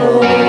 amor.